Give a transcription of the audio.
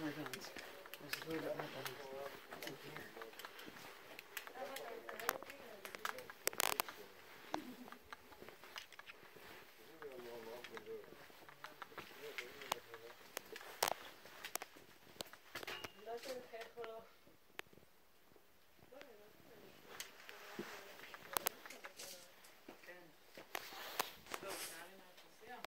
Where's my guns? There's a little bit more guns in here. Thank you.